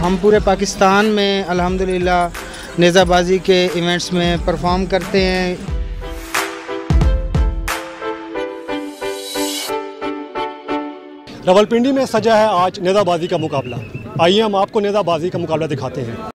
हम पूरे पाकिस्तान में, अल्हम्दुलिल्लाह, नेज़ाबाजी के इवेंट्स में परफॉर्म करते हैं। रावलपिंडी में सजा है आज नेज़ाबाजी का मुकाबला। आइए हम आपको नेज़ाबाजी का मुकाबला दिखाते हैं।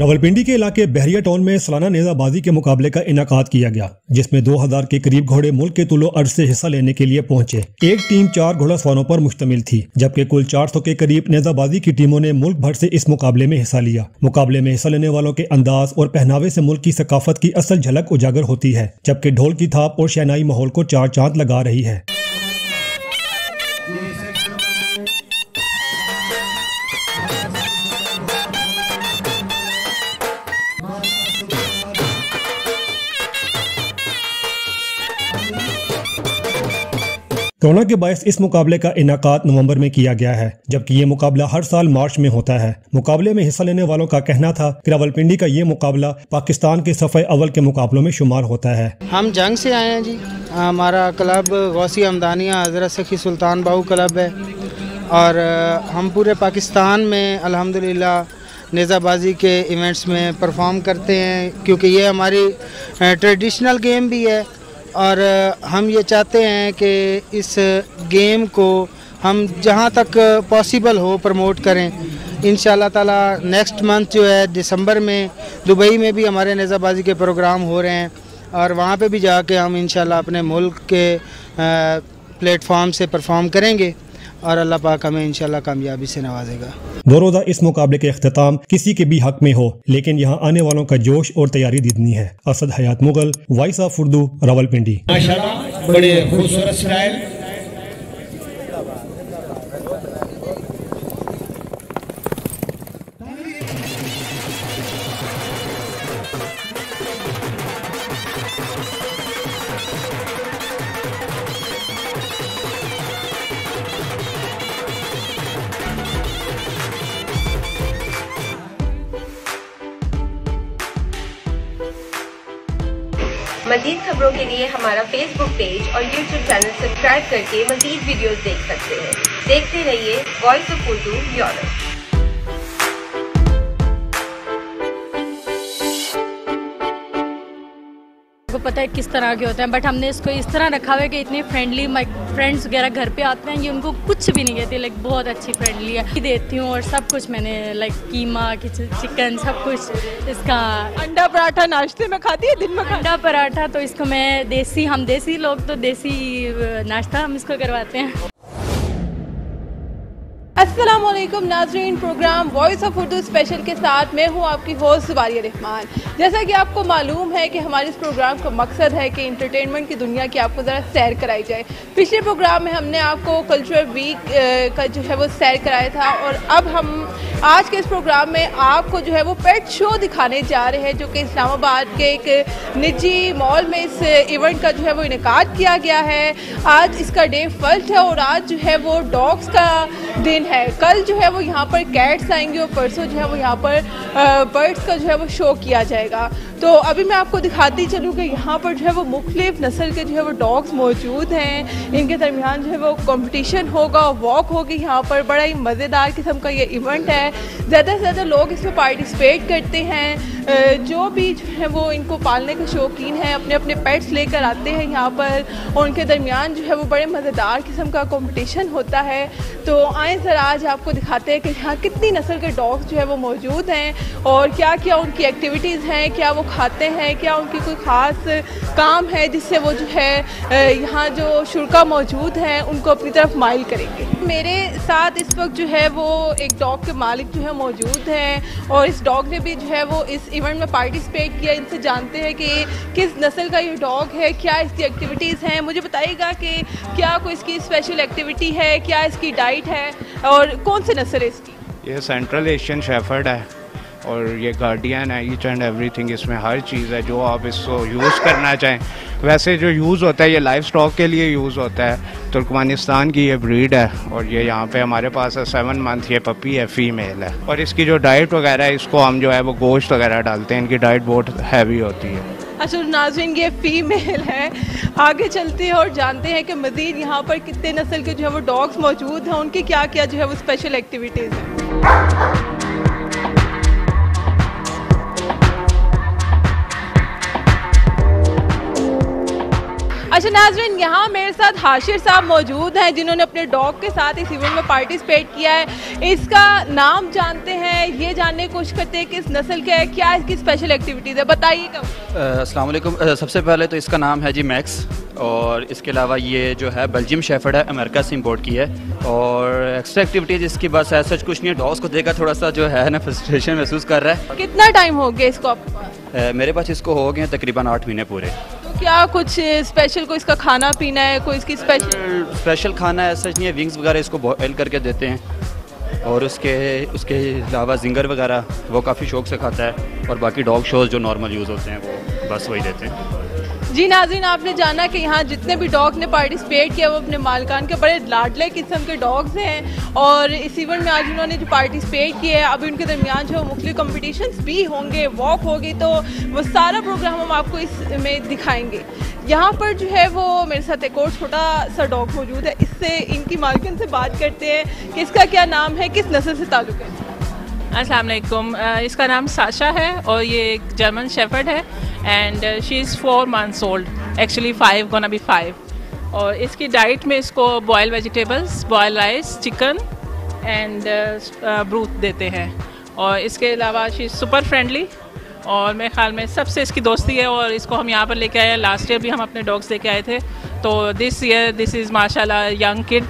रावलपिंडी के इलाके बहरिया टाउन में सालाना नेजाबाजी के मुकाबले का इनका किया गया, जिसमें 2000 के करीब घोड़े मुल्क के तुलो अर्ज़ से हिस्सा लेने के लिए पहुँचे। एक टीम चार घोड़ा सवारों पर मुश्तमिल थी, जबकि कुल 400 के करीब नेजाबाजी की टीमों ने मुल्क भर से इस मुकाबले में हिस्सा लिया। मुकाबले में हिस्सा लेने वालों के अंदाज और पहनावे से मुल्क की सकाफत की असल झलक उजागर होती है, जबकि ढोल की थाप और शहनाई माहौल को चार चाँद लगा रही है। कोरोना के बायस इस मुकाबले का इनका नवंबर में किया गया है, जबकि ये मुकाबला हर साल मार्च में होता है। मुकाबले में हिस्सा लेने वालों का कहना था कि रावलपिंडी का ये मुकाबला पाकिस्तान के सफ़े अव्वल के मुकाबलों में शुमार होता है। हम जंग से आए हैं जी। हमारा क्लब गौसी हमदानिया हज़रत सखी सुल्तान बाहू क्लब है और हम पूरे पाकिस्तान में अल्हम्दुलिल्लाह नेज़ाबाजी के इवेंट्स में परफॉर्म करते हैं, क्योंकि ये हमारी ट्रेडिशनल गेम भी है। और हम ये चाहते हैं कि इस गेम को हम जहाँ तक पॉसिबल हो प्रमोट करें। इन ताला नेक्स्ट मंथ जो है दिसंबर में, दुबई में भी हमारे नज़ाबाजी के प्रोग्राम हो रहे हैं और वहाँ पे भी जाके हम इन अपने मुल्क के प्लेटफॉर्म से परफॉर्म करेंगे। और अल्लाह पाक हमें इनशाला कामयाबी से नवाजेगा। दो रोज़ा इस मुकाबले के अख्ताम किसी के भी हक में हो लेकिन यहाँ आने वालों का जोश और तैयारी दिदनी है। Asad Hayat Mughal voice of Urdu Rawalpindi बड़े खूबसूरत स्टाइल मजीद खबरों के लिए हमारा फेसबुक पेज और यूट्यूब चैनल सब्सक्राइब करके मजीद वीडियोस देख सकते हैं। देखते रहिए वॉइस ऑफ़ उर्दू यूरोप पता है किस तरह के होते हैं बट हमने इसको इस तरह रखा हुआ है कि इतने फ्रेंडली माई फ्रेंड्स वगैरह घर पे आते हैं ये उनको कुछ भी नहीं कहती लाइक बहुत अच्छी फ्रेंडली है। देती हूँ और सब कुछ मैंने लाइक कीमा चिकन सब कुछ इसका। अंडा पराठा नाश्ते में खाती है दिन में अंडा पराठा तो इसको मैं देसी हम देसी लोग तो देसी नाश्ता हम इसको करवाते हैं। असलम नाजरीन program voice of Urdu special के साथ मैं हूँ आपकी होस्ट वारिया रहमान जैसा कि आपको मालूम है कि हमारे इस प्रोग्राम का मकसद है कि इंटरटेनमेंट की दुनिया की आपको ज़रा सैर कराई जाए। पिछले प्रोग्राम में हमने आपको कल्चरल वीक का जो है वो सैर कराया था और अब हम आज के इस प्रोग्राम में आपको जो है वो पेट शो दिखाने जा रहे हैं, जो कि इस्लामाबाद के एक निजी मॉल में इस इवेंट का जो है वो इनका किया गया है। आज इसका डे फ़र्स्ट है और आज जो है वो डॉग्स का दिन है। कल जो है वो यहाँ पर कैट्स आएँगे और परसों जो है वो यहाँ पर बर्ड्स का जो है वो शो किया जाएगा। तो अभी मैं आपको दिखाती चलूँ कि यहाँ पर जो है वो मुख्तलिफ़ नस्ल के जो है वो डॉग्स मौजूद हैं। इनके दरमियान जो है वो कंपटीशन होगा वॉक होगी यहाँ पर। बड़ा ही मज़ेदार किस्म का ये इवेंट है। ज़्यादा से ज़्यादा लोग इसमें पार्टिसिपेट करते हैं। जो भी जो है वो इनको पालने के शौकीन हैं, अपने अपने पेट्स लेकर आते हैं यहाँ पर। और उनके दरमियान जो है वो बड़े मज़ेदार किस्म का कॉम्पटिशन होता है। तो आए सर आज आपको दिखाते हैं कि यहाँ कितनी नस्ल के डॉग्स जो है वो मौजूद हैं और क्या क्या उनकी एक्टिविटीज़ हैं, क्या वो खाते हैं, क्या उनकी कोई ख़ास काम है जिससे वो जो है यहाँ जो शुरा मौजूद हैं, उनको अपनी तरफ़ माइल करेंगे। मेरे साथ इस वक्त जो है वो एक डॉग के मालिक जो है मौजूद हैं और इस डॉग ने भी जो है वो इस इवेंट में पार्टिसिपेट किया, इनसे जानते हैं कि किस नस्ल का ये डॉग है, क्या इसकी एक्टिविटीज़ हैं। मुझे बताइएगा कि क्या कोई इसकी स्पेशल एक्टिविटी है, क्या इसकी डाइट है और कौन सी नस्ल है इसकी? ये सेंट्रल एशियन शेफर्ड है। और ये गार्डियन है ईच एंड एवरीथिंग इसमें हर चीज़ है, जो आप इसको यूज़ करना चाहें। वैसे जो यूज़ होता है, ये लाइफ स्टॉक के लिए यूज़ होता है। तुर्कमानिस्तान की ये ब्रीड है, और ये यहाँ पे हमारे पास है सेवन मंथ ये पपी है फीमेल है। और इसकी जो डाइट वगैरह है, इसको हम जो है, वो गोश्त वगैरह डालते हैं। इनकी डाइट बहुत हैवी होती है। अच्छा नाजरीन, ये फीमेल है। आगे चलते हैं और जानते हैं कि मज़ीद यहाँ पर कितने नस्ल के जो है, वो डॉग्स मौजूद हैं। उनकी क्या क्या जो है, वो स्पेशल एक्टिविटीज़ हैं। अच्छा नाजरीन यहाँ मेरे साथ हाशिर साहब मौजूद हैं जिन्होंने अपने डॉग के साथ इस इवेंट में पार्टिसिपेट किया है। इसका नाम जानते हैं ये जानने की कोशिश करते हैं कि इस नस्ल का है क्या इसकी स्पेशल एक्टिविटीज़ है? बताइएगा अस्सलाम वालेकुम सबसे पहले तो इसका नाम है जी मैक्स और इसके अलावा ये जो है बेल्जियम शेफर्ड है अमेरिका से इंपोर्ट की है। और एक्स्ट्रा एक्टिविटीज़ इसकी बस है सच कुछ नहीं है डॉग्स को देखा थोड़ा सा जो है ना फ्रस्ट्रेशन महसूस कर रहा है। कितना टाइम हो गया इसको आपके पास? मेरे पास इसको हो गए हैं तकरीबन आठ महीने पूरे। क्या कुछ स्पेशल कोई इसका खाना पीना है, कोई इसकी स्पेशल स्पेशल खाना ऐसा नहीं है विंग्स वगैरह इसको बॉयल करके देते हैं। और उसके उसके अलावा जिंगर वगैरह, वो काफ़ी शौक से खाता है। और बाकी डॉग शोज़ जो नॉर्मल यूज़ होते हैं, वो बस वही देते हैं। जी नाजिन, आपने जाना कि यहाँ जितने भी डॉग ने पार्टिसिपेट किया, वो अपने मालकान के बड़े लाडले किस्म के डॉग्स हैं और इस इवेंट में आज उन्होंने जो पार्टिसिपेट किया है, अभी उनके दरमियान जो मुख्तु कॉम्पिटिशन भी होंगे वॉक होगी तो वो सारा प्रोग्राम हम आपको इसमें दिखाएँगे। यहाँ पर जो है वो मेरे साथ एक और छोटा सा डॉग मौजूद है, इससे इनकी मालकिन से बात करते हैं कि इसका क्या नाम है, किस नस्ल से ताल्लुक़ है? अस्सलाम वालेकुम इसका नाम साशा है और ये एक जर्मन शेफर्ड है and she is four months old actually five gonna be five और इसकी डाइट में इसको boil vegetables boil rice chicken and broth देते हैं। और इसके अलावा शी सुपर फ्रेंडली और मेरे ख्याल में सबसे इसकी दोस्ती है और इसको हम यहाँ पर लेके आए लास्ट ईयर भी हम अपने डॉग्स लेके आए थे। तो दिस ईयर दिस इज़ माशाल्लाह यंग किड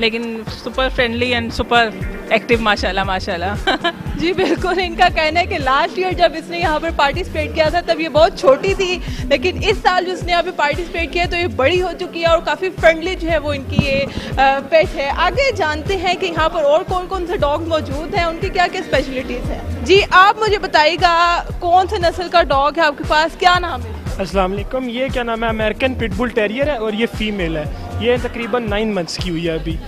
लेकिन super friendly and super active माशाल्लाह माशाल्लाह। जी, बिल्कुल, इनका कहना है कि लास्ट ईयर जब इसने यहाँ पर पार्टिसिपेट किया था, तब ये बहुत छोटी थी, लेकिन इस साल जो इसने यहाँ पे पार्टिसिपेट किया तो ये बड़ी हो चुकी है और काफ़ी फ्रेंडली जो है वो इनकी ये पेट है। आगे जानते हैं कि यहाँ पर और कौन कौन से डॉग मौजूद हैं, उनकी क्या क्या स्पेशलिटीज़ हैं? जी, आप मुझे बताइएगा, कौन से नस्ल का डॉग है आपके पास? क्या नाम है? वालेकुम, ये क्या नाम है? अमेरिकन पिटबुल टेरियर है और ये फीमेल है। ये तकरीबन नाइन मंथ्स की हुई है अभी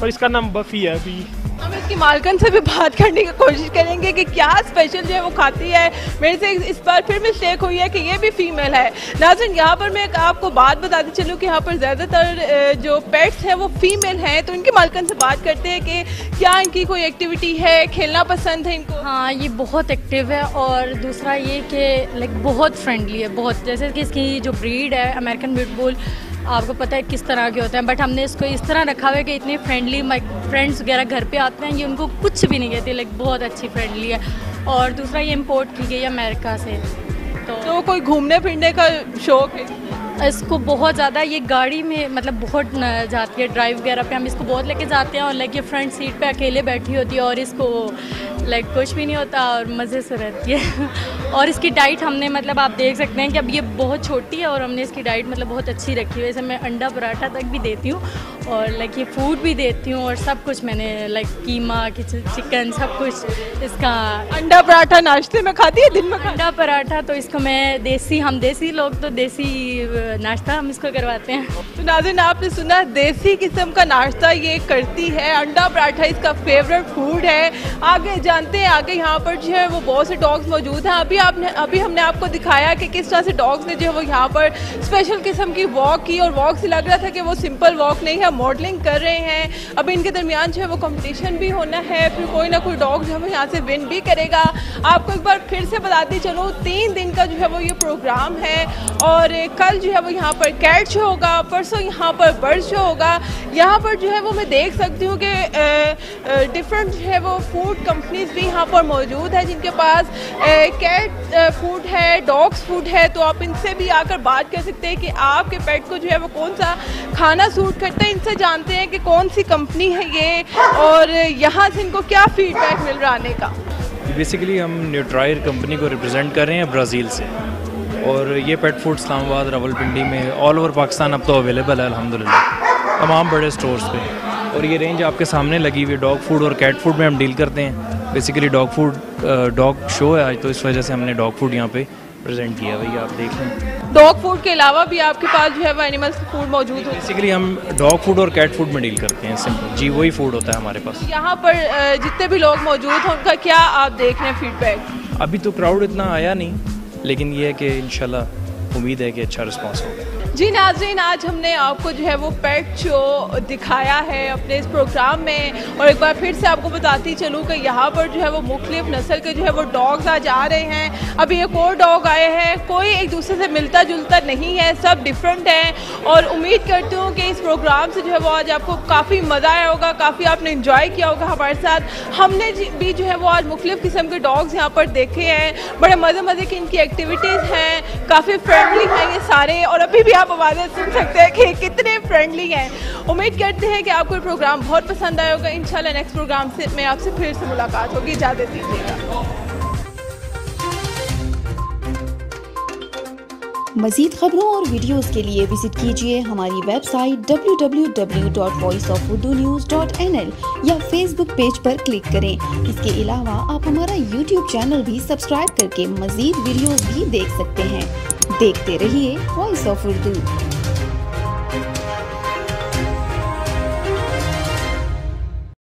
और इसका नाम बफ़ी है अभी। हम इसकी मालकन से भी बात करने की कोशिश करेंगे कि क्या स्पेशल जो है वो खाती है। मेरे से इस बार फिर मिस्टेक हुई है कि ये भी फीमेल है। नाजिन यहाँ पर मैं आपको बात बताती चलूँ कि यहाँ पर ज़्यादातर जो पेट्स हैं वो फीमेल हैं तो इनकी मालकन से बात करते हैं कि क्या इनकी कोई एक्टिविटी है खेलना पसंद है इनको? हाँ ये बहुत एक्टिव है और दूसरा ये कि लाइक बहुत फ्रेंडली है बहुत। जैसे कि इसकी जो ब्रीड है अमेरिकन बिटबुल आपको पता है किस तरह के होते हैं बट हमने इसको इस तरह रखा हुआ है कि इतने फ्रेंडली फ्रेंड्स वगैरह घर पे आते हैं, ये उनको कुछ भी नहीं कहती लाइक बहुत अच्छी फ्रेंडली है। और दूसरा ये इम्पोर्ट की गई है अमेरिका से तो तो कोई घूमने फिरने का शौक है? इसको बहुत ज़्यादा ये गाड़ी में मतलब बहुत जाती है ड्राइव वगैरह पे हम इसको बहुत लेके जाते हैं और लाइक ये फ्रंट सीट पे अकेले बैठी होती है और इसको लाइक कुछ भी नहीं होता और मज़े से रहती है। और इसकी डाइट हमने मतलब आप देख सकते हैं कि अब ये बहुत छोटी है और हमने इसकी डाइट मतलब बहुत अच्छी रखी है। जैसे मैं अंडा पराठा तक भी देती हूँ और लाइक ये फ़ूड भी देती हूँ और सब कुछ मैंने लाइक कीमा चिकन सब कुछ इसका अंडा पराठा नाश्ते में खाती है दिन में अंडा पराठा तो इसको मैं देसी हम देसी लोग तो देसी नाश्ता हम इसको करवाते हैं। तो नाजिन आपने सुना, देसी किस्म का नाश्ता ये करती है। अंडा पराठा इसका फेवरेट फ़ूड है। आगे जानते हैं, आगे यहाँ पर जो है वो बहुत से डॉग्स मौजूद हैं। अभी आपने, अभी हमने आपको दिखाया कि किस तरह से डॉग्स ने जो है वो यहाँ पर स्पेशल किस्म की वॉक की और वॉक से लग रहा था कि वो सिंपल वॉक नहीं है मॉडलिंग कर रहे हैं। अभी इनके दरमियान जो है वो कंपटीशन भी होना है, फिर कोई ना कोई डॉग जो है वो यहाँ से विन भी करेगा। आपको एक बार फिर से बताती चलो, तीन दिन का जो है वो ये प्रोग्राम है और कल जो है वो यहाँ पर कैट शो होगा, परसों यहाँ पर बर्ड शो होगा। यहाँ पर जो है वो मैं देख सकती हूँ कि डिफरेंट जो है वो फ़ूड कंपनीज़ भी यहाँ पर मौजूद है जिनके पास कैट फ़ूड है डॉग्स फ़ूड है। तो आप इनसे भी आकर बात कर सकते हैं कि आपके पेट को जो है वो कौन सा खाना सूट करता है। इनसे जानते हैं कि कौन सी कंपनी है ये और यहाँ से इनको क्या फीडबैक मिल रहा आने का। बेसिकली हम न्यूट्रायर कंपनी को रिप्रेजेंट कर रहे हैं ब्राज़ील से। और ये पेट फ़ूड इस्लामाबाद रावलपिंडी में ऑल ओवर पाकिस्तान अब तो अवेलेबल है अल्हम्दुलिल्लाह। तमाम बड़े स्टोर्स पे। और ये रेंज आपके सामने लगी हुई है डॉग फ़ूड और कैट फ़ूड में हम डील करते हैं। Basically dog food dog show है आज तो इस वजह से हमने डॉग फ़ूड यहाँ पे प्रेजेंट किया भैया आप देख लें। डॉग फ़ूड के अलावा भी आपके पास जो है वो एनिमल्स का फ़ूड मौजूद होता है। बेसिकली हम डॉग फ़ूड और कैट फ़ूड में डील करते हैं सिंपल जी वही फ़ूड होता है हमारे पास। यहाँ पर जितने भी लोग मौजूद हैं उनका क्या आप देख रहे हैं फीडबैक अभी तो क्राउड इतना आया नहीं। लेकिन ये है कि इन उम्मीद है कि अच्छा रिस्पॉन्स होगा। जी नाजरीन, आज हमने आपको जो है वो पेट शो दिखाया है अपने इस प्रोग्राम में। और एक बार फिर से आपको बताती चलूँ कि यहाँ पर जो है वो मुख्तलिफ़ नस्ल के जो है वो डॉग्स आज आ रहे हैं। अभी एक और डॉग आए हैं, कोई एक दूसरे से मिलता जुलता नहीं है, सब डिफरेंट हैं। और उम्मीद करती हूँ कि इस प्रोग्राम से जो है वो आज आपको काफ़ी मज़ा आया होगा, काफ़ी आपने इंजॉय किया होगा हमारे साथ। हमने भी जो है वो आज मुख्तलिफ़ किस्म के डॉग्स यहाँ पर देखे हैं। बड़े मज़े मज़े की इनकी एक्टिविटीज़ हैं, काफ़ी फ्रेंडली हैं ये सारे। और अभी भी आप आप आवाज़ें सुन सकते हैं कि कितने फ्रेंडली हैं। उम्मीद करते हैं कि आपको ये प्रोग्राम बहुत पसंद आया होगा। इंशाल्लाह नेक्स्ट प्रोग्राम से मैं आपसे फिर से मुलाकात होगी। इजाज़त दीजिएगा। मजीद खबरों और वीडियोस के लिए विज़िट कीजिए हमारी वेबसाइट www.voiceofurdunews.nl या फेसबुक पेज पर क्लिक करें। इसके अलावा आप हमारा यूट्यूब चैनल भी सब्सक्राइब करके मजीद वीडियोस भी देख सकते हैं। देखते रहिए वॉइस ऑफ़ उर्दू